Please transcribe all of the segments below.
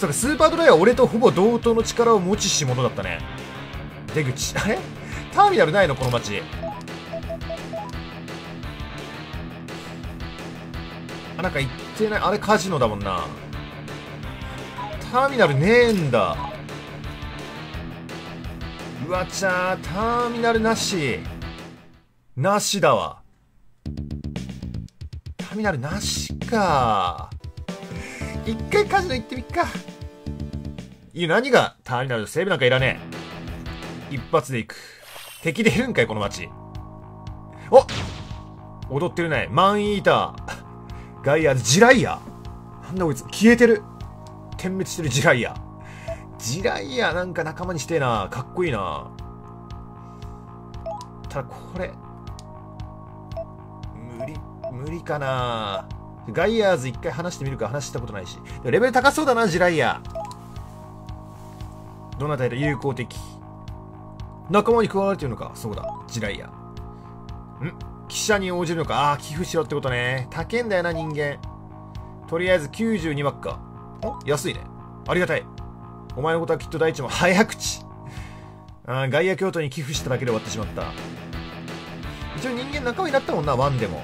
そうかスーパードライは俺とほぼ同等の力を持ちし者だったね。出口。あれ？ターミナルないの？この街。あなんか行ってない。あれカジノだもんな。ターミナルねえんだ。うわちゃーターミナルなし。なしだわ。ターミナルなしか。一回カジノ行ってみっか。いや何がターミナルセーブなんかいらねえ。一発で行く。敵出るんかいこの街。お踊ってるね。マンイーター。ガイアジライアなんだこいつ。消えてる。点滅してるジライアジライアなんか仲間にしてえな。かっこいいな。ただこれ。無理無理かな。ガイアーズ一回話してみるか。話したことないし。レベル高そうだなジライアどなたで友好的？仲間に加われてるのか？そうだ。ジライアん？記者に応じるのか？ああ寄付しろってことね。高えんだよな人間。とりあえず92ワッカお？安いね。ありがたい。お前のことはきっと大地も。早口。あガイア京都に寄付しただけで終わってしまった。一応人間仲間になったもんなワンでも。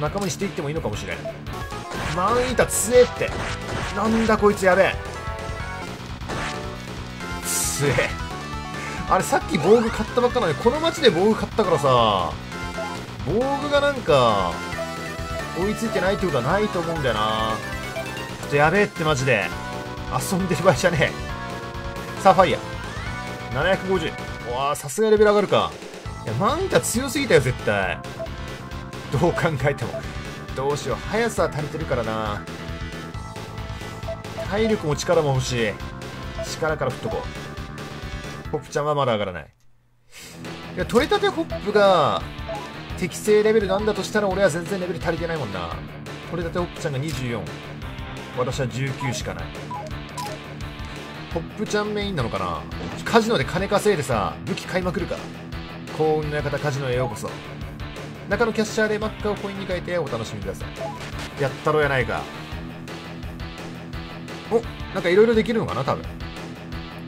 仲間にしていってもいいのかもしれん。マンイータ強えって。なんだこいつやべえ。強えあれさっき防具買ったばっかなのにこの街で防具買ったからさ防具がなんか追いついてないってことはないと思うんだよな。ちょっとやべえってマジで。遊んでる場合じゃねえ。サファイア。750うわさすがレベル上がるか。いやマンタ強すぎたよ絶対。どう考えても。どうしよう。速さ足りてるからな。体力も力も欲しい。力から振っとこう。ホップちゃんはまだ上がらない。いや取れたてホップが適正レベルなんだとしたら俺は全然レベル足りてないもんな。取れたてホップちゃんが24私は19しかない。ホップちゃんメインなのかな？カジノで金稼いでさ武器買いまくるか幸運の館カジノへようこそ。中のキャッシャーでマッカをコインに変えてお楽しみください。やったろやないか。おなんかいろいろできるのかな多分。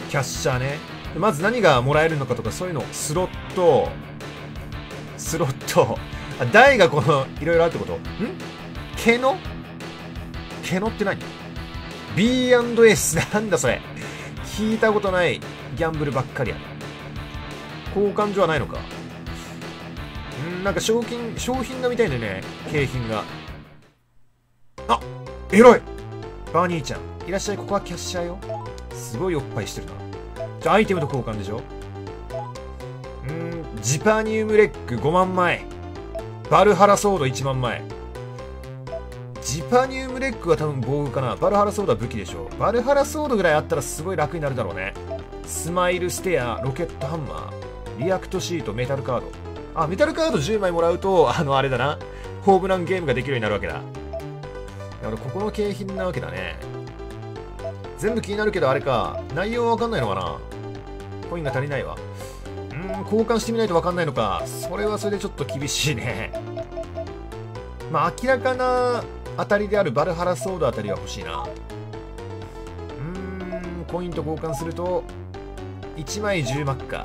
キャッシャーね。まず何がもらえるのかとかそういうのスロットスロット。あ台がこのいろいろあるってこと？ん？毛の？毛のって何 ?B&S なんだそれ。聞いたことない。ギャンブルばっかりや。交換所はないのか？んなんか賞金商品がみたいでね。景品が。あエロい。バーニーちゃん。いらっしゃい。ここはキャッシャーよ。すごいおっぱいしてるな。アイテムと交換でしょ？んジパニウムレック5万枚。バルハラソード1万枚。ジパニウムレックは多分防具かな。バルハラソードは武器でしょバルハラソードぐらいあったらすごい楽になるだろうね。スマイルステアロケットハンマー。リアクトシートメタルカード。あメタルカード10枚もらうとあのあれだな。ホームランゲームができるようになるわけだ。だからここの景品なわけだね。全部気になるけどあれか。内容わかんないのかな？コインが足りないわ。うん交換してみないとわかんないのか。それはそれでちょっと厳しいね。まあ明らかな当たりであるバルハラソードあたりは欲しいな。うーんコインと交換すると1枚10マッカ。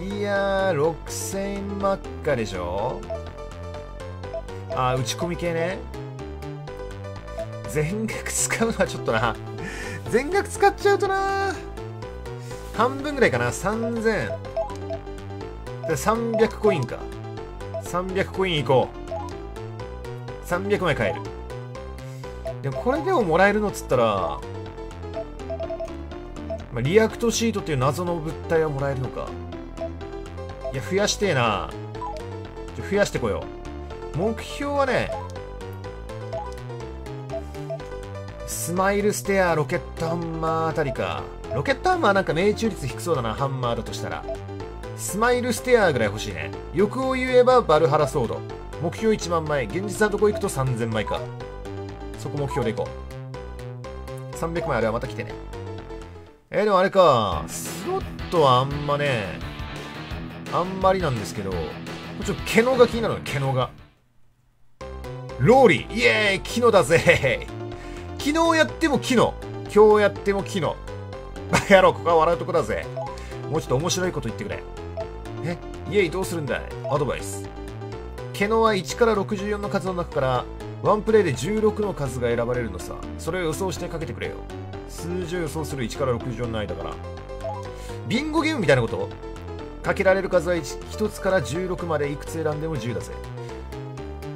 いやー6000マッカでしょ。あー打ち込み系ね。全額使うのはちょっとな。全額使っちゃうとな。半分ぐらいかな。3000 300コインか。300コインいこう。300枚買える。でもこれでももらえるのっつったら、まあ、リアクトシートっていう謎の物体はもらえるのか。いや増やしてえな。増やしてこよう。目標はねスマイルステアロケットハンマーあたりか。ロケットハンマーなんか命中率低そうだなハンマーだとしたら。スマイルステアーぐらい欲しいね。欲を言えばバルハラソード。目標1万枚現実のとこ行くと3000枚か。そこ目標でいこう。300枚あれはまた来てね。えー、でもあれか。スロットはあんまねあんまりなんですけどちょっと毛のが気になるの毛のが。ローリー。イエーイ。キノだぜ。昨日やっても昨日。今日やっても昨日。バカ野郎、ここは笑うとこだぜ。もうちょっと面白いこと言ってくれ。え？イエイどうするんだいアドバイス。毛のは1から64の数の中からワンプレイで16の数が選ばれるのさ。それを予想してかけてくれよ。数字を予想する1から64の間から。ビンゴゲームみたいなこと？かけられる数は 1, 1つから16までいくつ選んでも自由だぜ。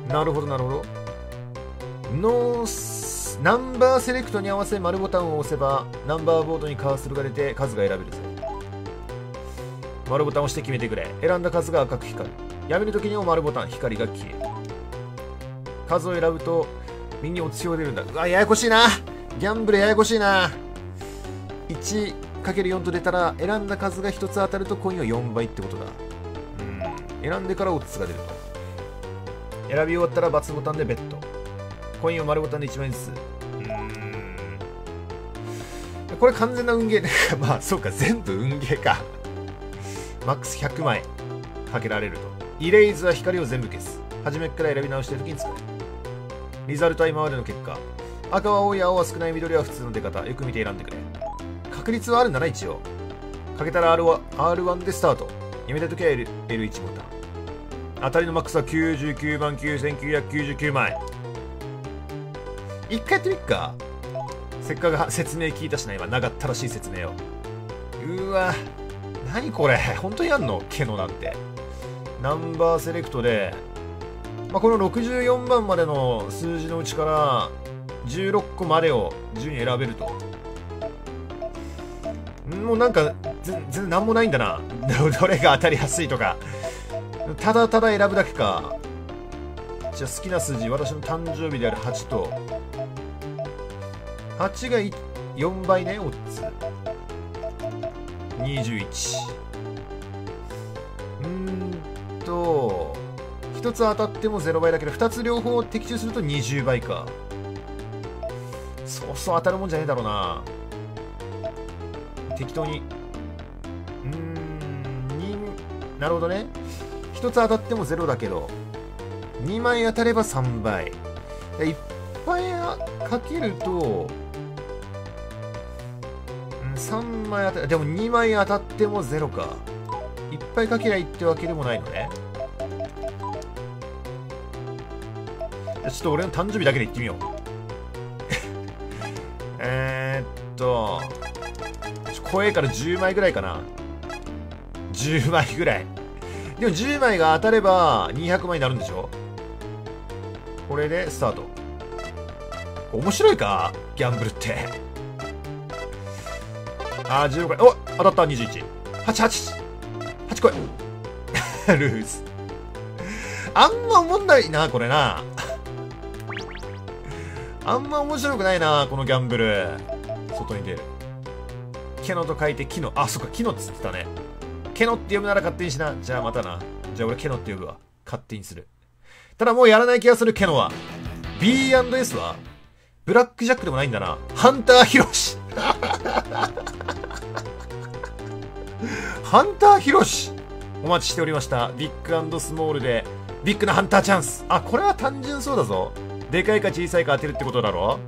なるほど、なるほど。ノースナンバーセレクトに合わせ丸ボタンを押せばナンバーボードにカーソルが出て数が選べるぜ。丸ボタンを押して決めてくれ。選んだ数が赤く光る。やめるときにも丸ボタン、光が消える。数を選ぶと右に落ちが出るんだ。うわ、ややこしいな。ギャンブルややこしいな。1×4 と出たら選んだ数が1つ当たるとコインは4倍ってことだ。うん。選んでからオッズが出ると。選び終わったら×ボタンでベット。コインを丸ボタンで1枚ずつ。これ完全な運ゲー。まあ、そうか、全部運ゲーか。マックス100枚かけられると。イレイズは光を全部消す。初めから選び直している時に使える。リザルトは今までの結果。赤は多い、青は少ない、緑は普通の出方。よく見て選んでくれ。確率はあるんだな、一応。かけたら R は R1 でスタート。やめた時は L L1 ボタン。当たりのマックスは99万9999枚。一回やってみっか。せっかく説明聞いたしな、今。長ったらしい説明を。うわ。何これ？本当にやんの？ケノなんて。ナンバーセレクトで、まあ、この64番までの数字のうちから16個までを順に選べると。もうなんか、全然何もないんだな。どれが当たりやすいとか。ただただ選ぶだけか。じゃあ好きな数字、私の誕生日である8と、8が4倍ね、オッズ。21。うーんと、1つ当たっても0倍だけど、2つ両方的中すると20倍か。そうそう当たるもんじゃねえだろうな。適当に。うーん、2、なるほどね。1つ当たっても0だけど、2枚当たれば3倍。いっぱいかけると、3枚当たでも2枚当たっても0か。いっぱいかけりゃいってわけでもないのね。ちょっと俺の誕生日だけで言ってみよう。えっと、怖えから10枚ぐらいかな。10枚ぐらい。でも10枚が当たれば200枚になるんでしょ？これでスタート。面白いか？ギャンブルって。あー、15回。お当たった、21。8、8。8来い。ルーズ。あんま思んないな、これな。あんま面白くないな、このギャンブル。外に出る。ケノと書いてキノ。あ、そっか、キノっつってたね。ケノって読むなら勝手にしな。じゃあまたな。じゃあ俺ケノって呼ぶわ。勝手にする。ただもうやらない気がする、ケノは。B&S はブラックジャックでもないんだな。ハンターヒロシ。ハンターヒロシお待ちしておりました。ビッグスモールで、ビッグなハンターチャンス。あ、これは単純そうだぞ。でかいか小さいか当てるってことだろ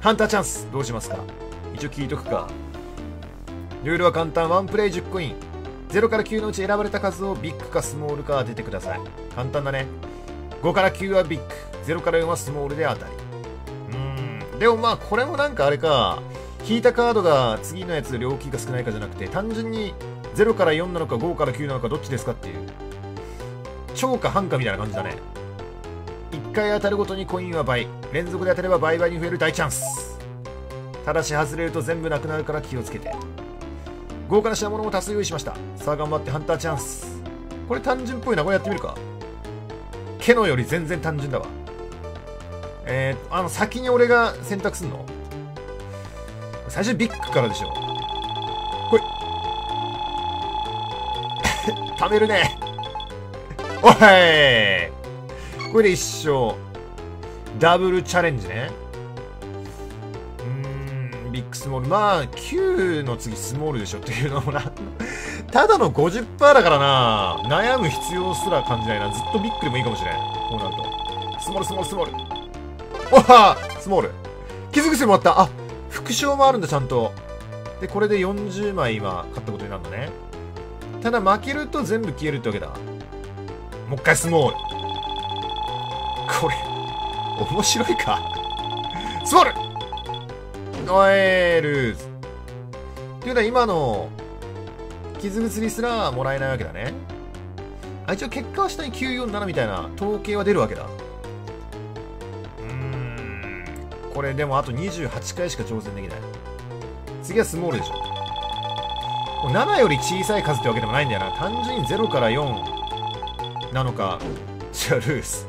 ハンターチャンス、どうしますか？一応聞いとくか。ルールは簡単。ワンプレイ10コイン。0から9のうち選ばれた数をビッグかスモールか当ててください。簡単だね。5から9はビッグ。0から4はスモールで当たり。うーん。でもまあ、これもなんかあれか。引いたカードが次のやつ両利きか少ないかじゃなくて、単純に0から4なのか5から9なのかどっちですかっていう。超か半かみたいな感じだね。1回当たるごとにコインは倍。連続で当たれば倍々に増える大チャンス。ただし外れると全部なくなるから気をつけて。豪華な品物も多数用意しました。さあ頑張ってハンターチャンス。これ単純っぽいな。これやってみるか。ケノより全然単純だわ。えー、あの、先に俺が選択すんの？最初ビッグからでしょ。ほい。貯めるね。おいこれで一生。ダブルチャレンジね。うーん、ビッグスモール。まあ、9の次スモールでしょっていうのもな。ただの50%だからな。悩む必要すら感じないな。ずっとビッグでもいいかもしれん。こうなると。スモール、スモール、スモール。おはスモール。傷薬もらったあ副賞もあるんだちゃんとでこれで40枚今買ったことになるのねただ負けると全部消えるってわけだ。もう一回スモールこれ面白いか？スモールおえルーズ。っていうのは今の傷薬すらもらえないわけだね。あ一応結果は下に947みたいな統計は出るわけだ。うーん。これでもあと28回しか挑戦できない。次はスモールでしょ。7より小さい数ってわけでもないんだよな。単純に0から4なのか。じゃあルース。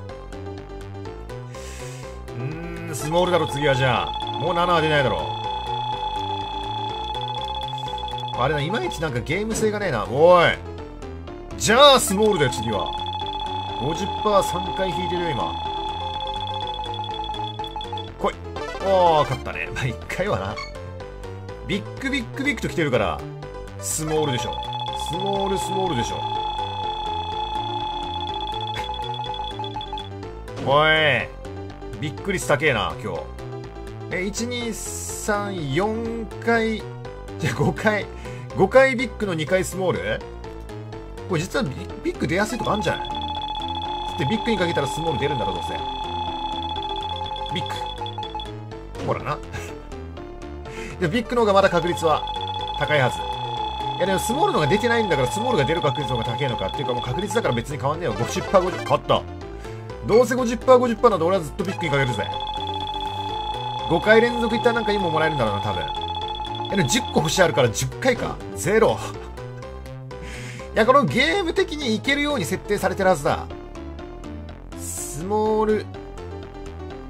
うーんスモールだろ次はじゃあ。もう7は出ないだろあれだいまいちなんかゲーム性がねえな。おい。じゃあスモールだよ次は。50%3 回引いてるよ今。来い。おー勝ったね。まあ1回はな。ビッグビッグビッグと来てるから。スモールでしょ。スモールスモールでしょ。おい。びっくりしたけえな今日。え1234回じゃあ5回5回ビッグの2回スモール？これ実はビビッグ出やすいとかあるんじゃない？ってビッグにかけたらスモール出るんだろどうせ。ビッグ。ほらな。でビッグの方がまだ確率は高いはずいやでもスモールのが出てないんだからスモールが出る確率の方が高いのかっていうかもう確率だから別に変わんねえよ。50%50% 勝った。どうせ 50%50% なんで俺はずっとビッグにかけるぜ。5回連続いったらなんかいいももらえるんだろうな多分。えでも10個星あるから10回か。ゼロ。いやこのゲーム的にいけるように設定されてるはずだ。スモール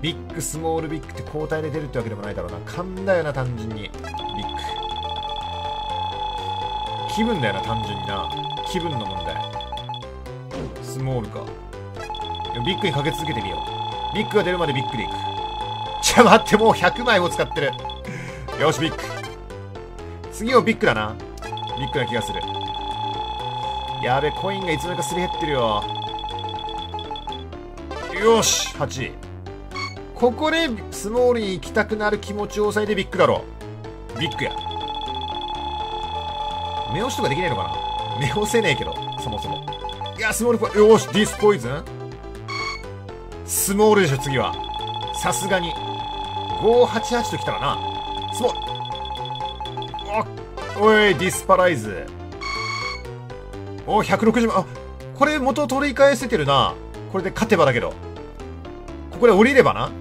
ビッグスモールビッグって交代で出るってわけでもないだろうな。勘だよな単純に。気分だよな単純にな。気分の問題。スモールか。ビッグにかけ続けてみよう。ビッグが出るまでビッグでいく。じゃあ待ってもう100枚も使ってる。よしビッグ次はビッグだな。ビッグな気がする。やべコインがいつの間にかすり減ってるよ。よし8位ここでスモールに行きたくなる気持ちを抑えてビッグだろビッグや。目押しとかできないのかな？目押せねえけどそもそも。いやスモールポイよしディスポイズン。スモールでしょ次は。さすがに。588ときたらな。スモール。おおいディスパライズ。お160万あこれ元取り返せてるな。これで勝てばだけど。ここで降りればな。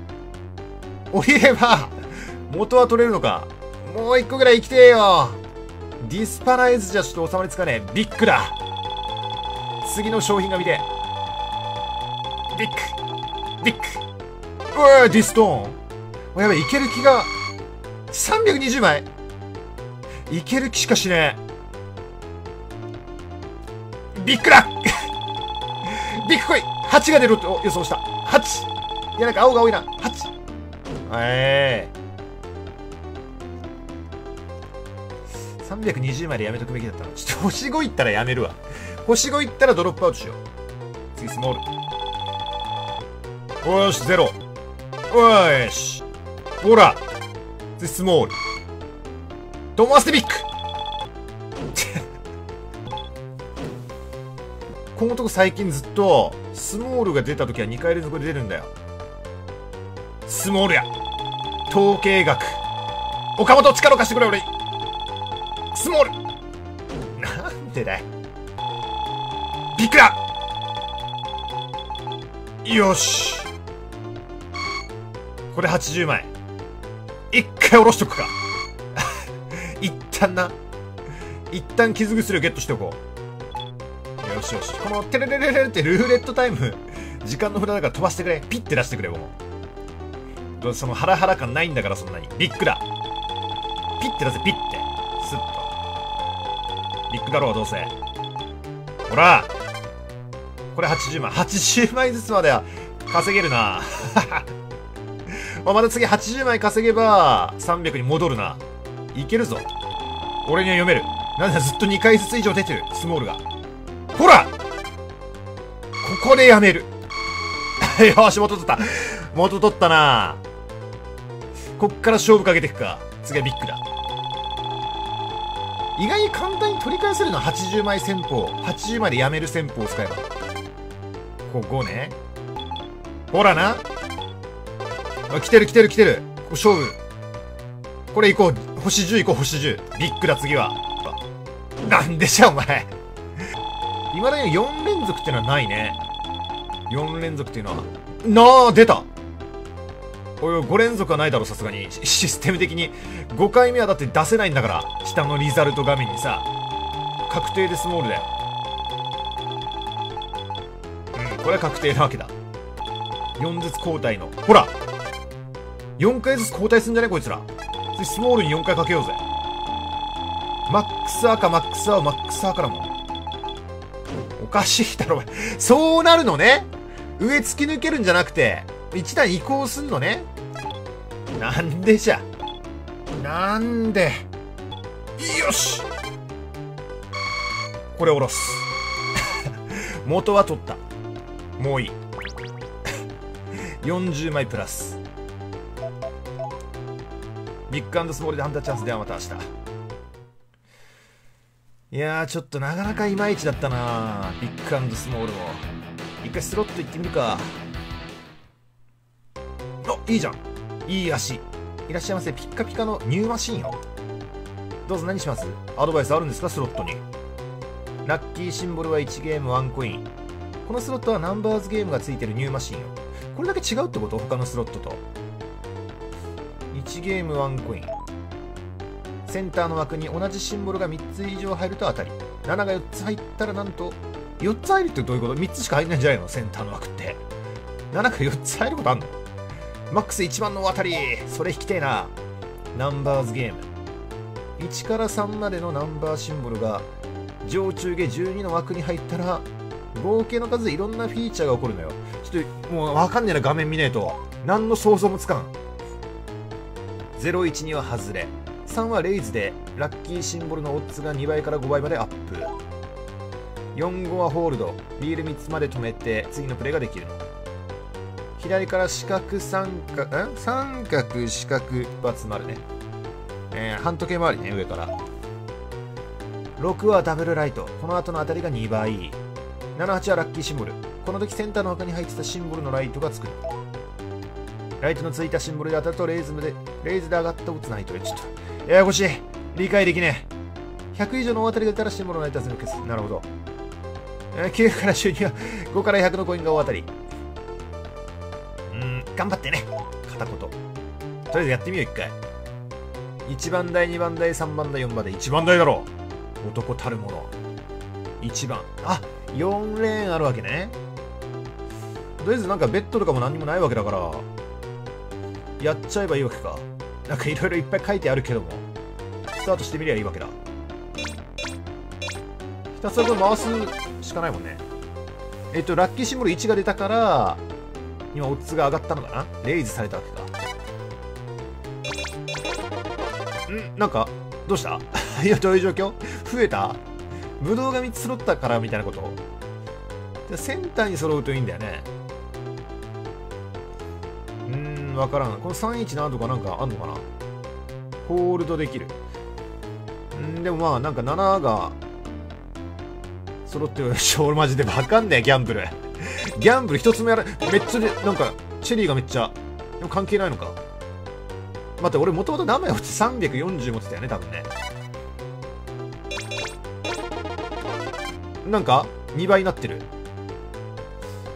降りれば元は取れるのか。もう一個ぐらい生きてえよ。ディスパライズじゃちょっと収まりつかねえ。ビッグだ。次の商品が見てビッグ。ビッグ。うわディストーン。おやべいける気が。320枚い。ける気しかしねえ。ビッグだ。ビッグ来い。8が出ると予想した。8いやなんか青が多いな。8ええ320枚でやめとくべきだったな。ちょっと星5いったらやめるわ。星5いったらドロップアウトしよう。次スモール。よし、ゼロ。よし。ほら。次スモール。トマステビック このとこ最近ずっと、スモールが出た時は2回連続で出るんだよ。スモールや。統計学。岡本力貸してくれ、俺。スモールなんでだよ。ビッグだよし。これ80枚。一回下ろしとくか。一旦な。一旦傷薬をゲットしておこう。よしよし。このテレレレレってルーレットタイム、時間の札だから飛ばしてくれ。ピッて出してくれ、もう。そのハラハラ感ないんだから、そんなに。ビッグだ。ピッて出せ、ピッて。スッと。ビッグだろう、どうせ。ほらこれ80枚。80枚ずつまでは稼げるな。ままた次80枚稼げば300に戻るな。いけるぞ。俺には読める。なんだずっと2回ずつ以上出てる。スモールが。ほらここでやめる。よし、元取った。元取ったなこっから勝負かけていくか。次はビッグだ。意外に簡単に取り返せるのは80枚戦法。80枚でやめる戦法を使えば。ここね。ほらな。あ、来てる来てる来てる。勝負。これ行こう。星10行こう、星10。ビッグだ、次は。なんでしょ、お前。今だに4連続ってのはないね。4連続っていうのは。なあ、出たおいおい、5連続はないだろ、さすがに。システム的に。5回目はだって出せないんだから。下のリザルト画面にさ。確定でスモールだよ。うん、これは確定なわけだ。4ずつ交代の。ほら !4 回ずつ交代すんじゃねこいつら。スモールに4回かけようぜ。マックス赤、マックス青、マックス赤だもん。おかしいだろ、そうなるのね上突き抜けるんじゃなくて、1段移行すんのねなんでじゃ。なんで。よしこれ下ろす。元は取った。もういい。40枚プラス。ビッグスモールでハンターチャンスではまた明日。いやー、ちょっとなかなかいまいちだったなビッグスモールも。一回スロット行ってみるか。いいじゃん。いい足。いらっしゃいませ。ピッカピカのニューマシンよ。どうぞ何します？アドバイスあるんですか？スロットに。ラッキーシンボルは1ゲーム1コイン。このスロットはナンバーズゲームがついてるニューマシンよ。これだけ違うってこと？他のスロットと。1ゲーム1コイン。センターの枠に同じシンボルが3つ以上入ると当たり。7が4つ入ったらなんと、4つ入るってどういうこと ?3 つしか入んないんじゃないの？センターの枠って。7が4つ入ることあんの？マックス1番の当たりそれ引きてえな。ナンバーズゲーム。1から3までのナンバーシンボルが上中下12の枠に入ったら合計の数でいろんなフィーチャーが起こるのよ。ちょっともうわかんねえな画面見ねえと。何の想像もつかん。012は外れ。3はレイズでラッキーシンボルのオッズが2倍から5倍までアップ。45はホールド。ビール3つまで止めて次のプレイができるの。左から四角三角、ん三角四角一発丸ね。えー、半時計回りね、上から。6はダブルライト。この後の当たりが2倍。78はラッキーシンボル。この時センターの他に入ってたシンボルのライトがつく。ライトのついたシンボルで当たるとレイズムで、レイズで上がった打つないと。ちょっと、ややこしい。理解できねえ。100以上の大当たりが出たらシンボルのライトは全部消す。なるほど。9から収入は5から100のコインが大当たり。うん、頑張ってね。片言。とりあえずやってみよう、一回。1番台、2番台、3番台、4番台。1番台だろ男たるもの。1番。あ、4レーンあるわけね。とりあえずなんかベッドとかも何にもないわけだから、やっちゃえばいいわけか。なんかいろいろいっぱい書いてあるけども、スタートしてみりゃいいわけだ。ひたすら回すしかないもんね。えっと、ラッキーシンボル1が出たから、今、オッズが上がったのかな？レイズされたわけか。ん？なんか、どうした？いや、どういう状況？増えた？ブドウが3つ揃ったからみたいなこと？じゃセンターに揃うといいんだよね。うーん、わからん。この317とかなんかあんのかな？ホールドできる。ん？でもまあ、なんか7が揃ってる。しょ、俺マジでわかんねえ、ギャンブル。ギャンブル一つもやら、めっちゃで、なんか、チェリーがめっちゃ、でも関係ないのか。待って、俺もともと何枚持って340持ってたよね、多分ね。なんか、2倍になってる。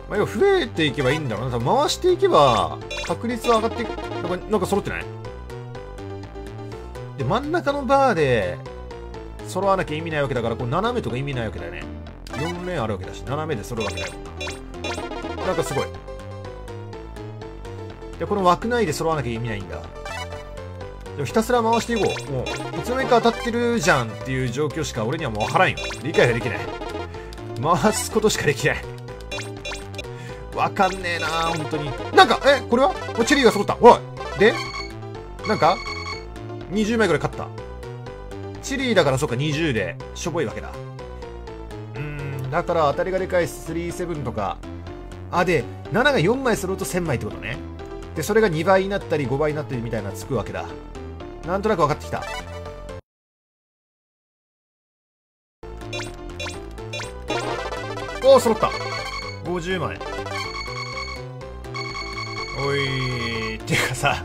まあ、要は増えていけばいいんだろうな。回していけば、確率は上がっていく。なんか、なんか揃ってない？で、真ん中のバーで、揃わなきゃ意味ないわけだから、こう斜めとか意味ないわけだよね。4面あるわけだし、斜めで揃うわけだよ。なんかすごい。で、この枠内で揃わなきゃ意味ないんだ。でもひたすら回していこう。もう、いつの間にか当たってるじゃんっていう状況しか俺にはもうわからんよ。理解ができない。回すことしかできない。わかんねえな本当に。なんか、え、これは？チェリーが揃った。おいでなんか ?20 枚ぐらい勝った。チェリーだからそっか20でしょぼいわけだ。うーん、だから当たりがでかい37とか。あ、で、7が4枚揃うと1000枚ってことね。でそれが2倍になったり5倍になったりみたいなのがつくわけだ。なんとなく分かってきた。おお揃った。50枚。おいっていうかさ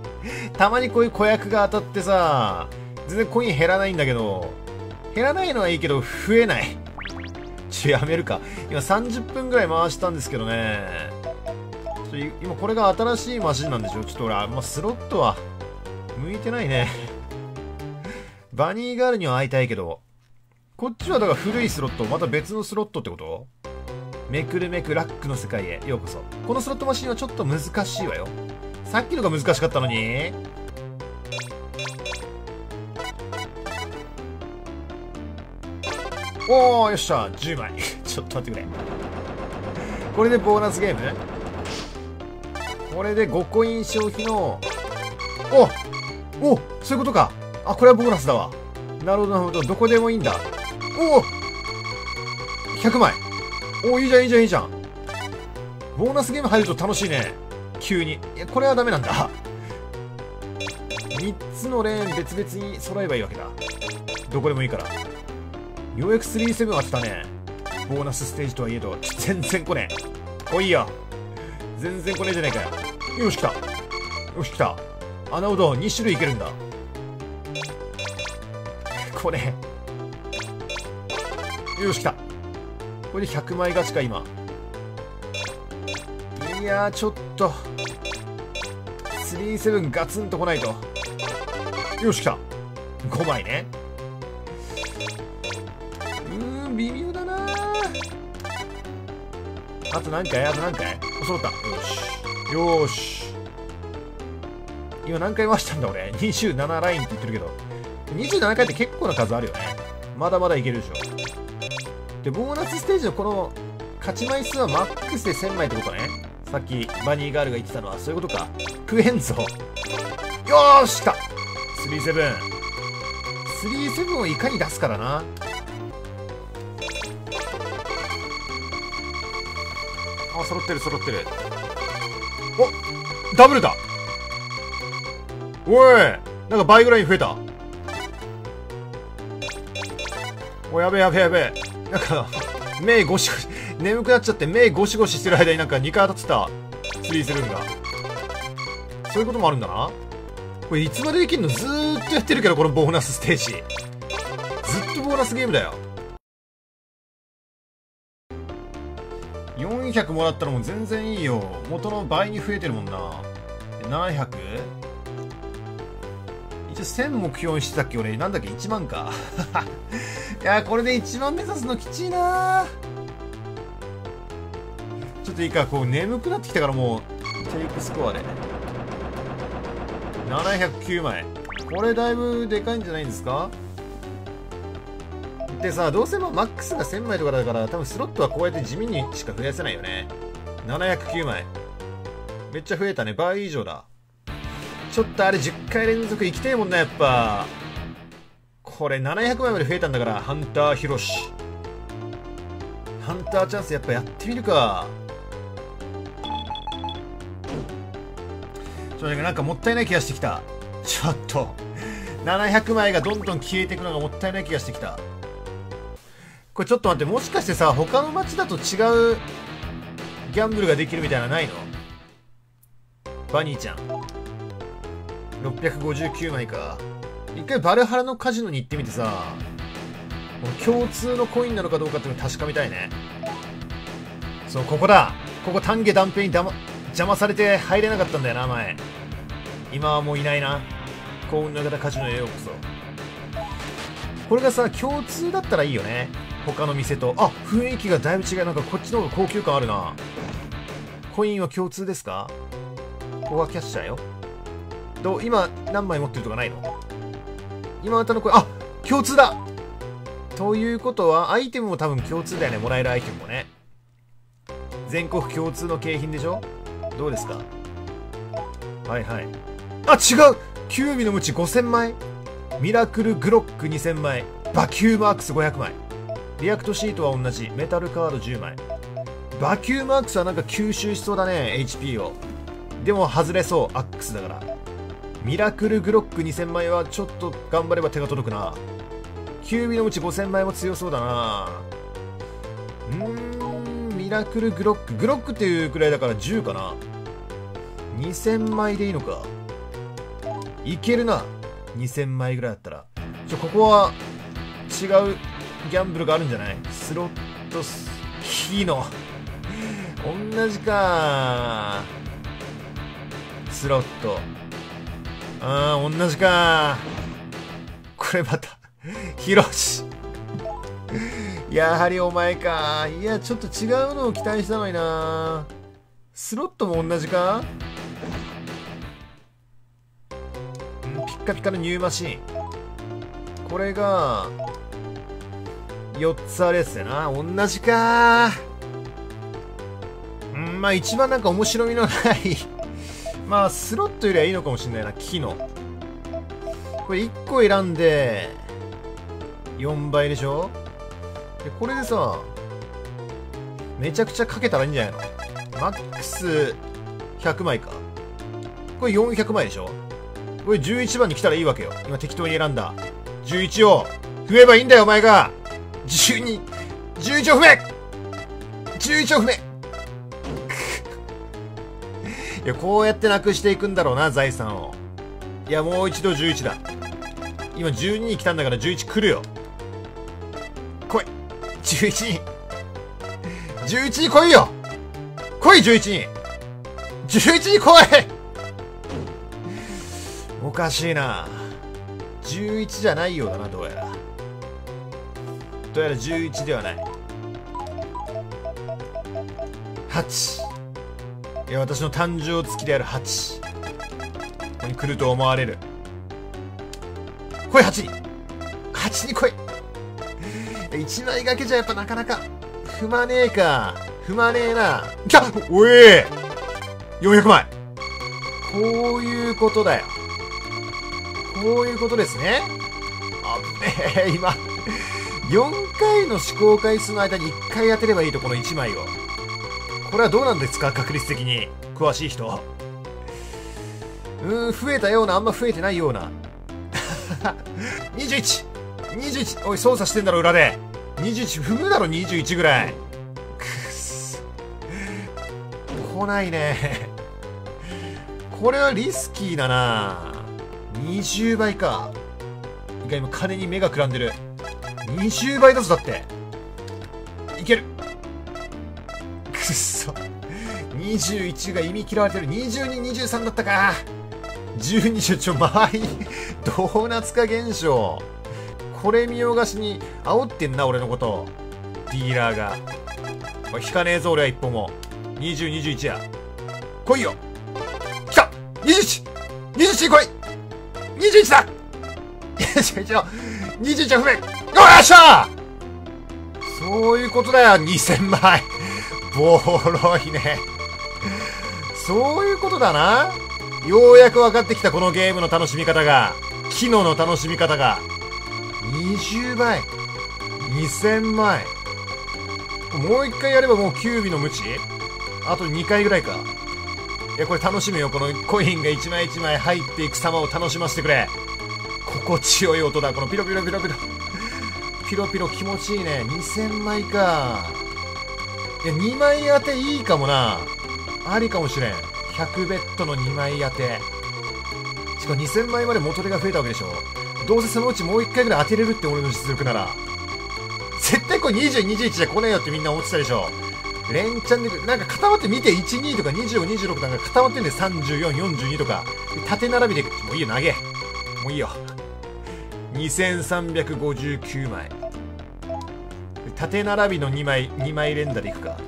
たまにこういう子役が当たってさ全然コイン減らないんだけど減らないのはいいけど増えない。ちょやめるか今30分ぐらい回したんですけどねちょ今これが新しいマシンなんでしょちょっと俺あんまスロットは向いてないねバニーガールには会いたいけどこっちはだから古いスロットまた別のスロットってことめくるめくラックの世界へようこそこのスロットマシンはちょっと難しいわよさっきのが難しかったのにおおよっしゃ。10枚 ちょっと待ってくれ。これでボーナスゲーム？これで5コイン消費のおおそういうことか。あこれはボーナスだわ。なるほどなるほど。どこでもいいんだ。おお100枚おおいいじゃんいいじゃんいいじゃん。ボーナスゲーム入ると楽しいね。急に。いやこれはダメなんだ。3つのレーン別々に揃えばいいわけだ。どこでもいいから。ようやく37は来たね。ボーナスステージとはいえど全然来ねえ。来いよ。全然来ねえじゃねえかよ。よし来た。よし来た。穴うどん2種類いけるんだ。これよし来た。これで100枚勝ちか今。いやちょっと。37ガツンと来ないと。よし来た。5枚ね。あと何回？あと何回？揃った。よし。よし。今何回回したんだ俺？27ラインって言ってるけど。27回って結構な数あるよね。まだまだいけるでしょ。でボーナスステージのこの勝ち枚数はマックスで1000枚ってことね。さっきバニーガールが言ってたのは。そういうことか。食えんぞ。よーし来た。37 37をいかに出すからなあ揃ってる揃ってる。おダブルだ。おいなんか倍ぐらい増えた。おやべやべやべなんか目ゴシゴシ眠くなっちゃって目ゴシゴシしてる間になんか2回当たってた。スリーセブンがそういうこともあるんだな。これいつまでできんの？ずーっとやってるけどこのボーナスステージ。ずっとボーナスゲームだよ。400もらったらもう全然いいよ。元の倍に増えてるもんな。700? 一応1000目標にしてたっけ俺。なんだっけ？1万か。いやこれで1万目指すのきちいな。ちょっといいか。こう眠くなってきたからもうテイクスコアで。709枚。これだいぶでかいんじゃないんですか？でさどうせもマックスが1000枚とかだから多分スロットはこうやって地味にしか増やせないよね。709枚。めっちゃ増えたね。倍以上だ。ちょっとあれ10回連続行きたいもんなやっぱ。これ700枚まで増えたんだからハンターヒロシ。ハンターチャンスやっぱやってみるか。ちょっとなんかもったいない気がしてきた。ちょっと。700枚がどんどん消えていくのがもったいない気がしてきた。これちょっと待ってもしかしてさ他の街だと違うギャンブルができるみたいなのないの？バニーちゃん。659枚か。一回バルハラのカジノに行ってみてさ共通のコインなのかどうかっていうのを確かめたいね。そうここだ。ここ丹下断平にだ、ま、邪魔されて入れなかったんだよな前。今はもういないな。幸運の方カジノへようこそ。これがさ共通だったらいいよね。他の店と。あ雰囲気がだいぶ違う。なんかこっちの方が高級感あるな。コインは共通ですか？ここはキャッシャーよ。どう？今何枚持ってるとかないの？今歌の声あ共通だ！ということはアイテムも多分共通だよね。もらえるアイテムもね。全国共通の景品でしょ？どうですか？はいはい。あ違う！キュービのムチ5000枚。ミラクルグロック2000枚。バキュームアックス500枚。リアクトシートは同じ。メタルカード10枚。バキュームアックスはなんか吸収しそうだね HP を。でも外れそう。アックスだから。ミラクルグロック2000枚はちょっと頑張れば手が届くな。キュービのうち5000枚も強そうだな。うーんミラクルグロック。グロックっていうくらいだから10かな。2000枚でいいのか。いけるな。2000枚ぐらいだったら。ちょここは違うギャンブルがあるんじゃない？スロットスキーの。同じか。スロット。ああ同じか。これまたヒロシ。やはりお前か。いやちょっと違うのを期待したのにな。スロットも同じか？ピッカピカのニューマシン。これが4つあるやつだな。同じか。うんまあ一番なんか面白みのない。まあスロットよりはいいのかもしれないな木の。これ1個選んで4倍でしょ？でこれでさめちゃくちゃかけたらいいんじゃないの？マックス100枚か。これ400枚でしょ？これ11番に来たらいいわけよ。今適当に選んだ。11を踏めばいいんだよお前が。12、11を踏め !11 を踏めいや、こうやってなくしていくんだろうな、財産を。いや、もう一度11だ。今12に来たんだから11来るよ。来い !11 に !11 に来いよ来い !11 に !11 に来いおかしいな。11じゃないようだな、どうやら。どうやら11ではない。8いや私の誕生月である8ここに来ると思われる。来い8に。8に来い。1枚掛けじゃやっぱなかなか。踏まねえか。踏まねえな。きた！おい400枚。こういうことだよ。こういうことですね。あぶねえ今。4回の試行回数の間に1回当てればいいとこの1枚を。これはどうなんですか？確率的に。詳しい人。うん増えたようなあんま増えてないような。21!21! おい操作してんだろ裏で。21踏むだろ21ぐらい。くっそ。来ないね。これはリスキーだな。20倍か。今金に目がくらんでる。20倍だぞだって。いける。くっそ。21が意味嫌われてる。2223だったか。12ちょ周りドーナツ化現象。これ見よがしに煽ってんな俺のこと。ディーラーが。引かねえぞ俺は一歩も。2021や。来いよ。来た。21!21 来い !21 だ !21 の21は不明。っしゃ！そういうことだよ2000枚。ボロいね。そういうことだな。ようやく分かってきたこのゲームの楽しみ方が。機能の楽しみ方が。20倍2000枚。もう一回やればもう9尾の無知？あと2回ぐらいか。いやこれ楽しむよ。このコインが1枚1枚入っていく様を楽しませてくれ。心地よい音だ。このピロピロピロピロ。ピロピロ気持ちいいね。2000枚か。いや2枚当ていいかもな。ありかもしれん。100ベッドの2枚当て。しかも2000枚まで元手が増えたわけでしょ。どうせそのうちもう1回ぐらい当てれるって俺の実力なら。絶対これ2021じゃ来ねえよってみんな思ってたでしょ。連チャンでなんか固まって見て12とか2526なんか固まってんで3442とか。縦並びでもういいよ投げ。もういいよ。2359枚。縦並びの2枚2枚連打でいくか。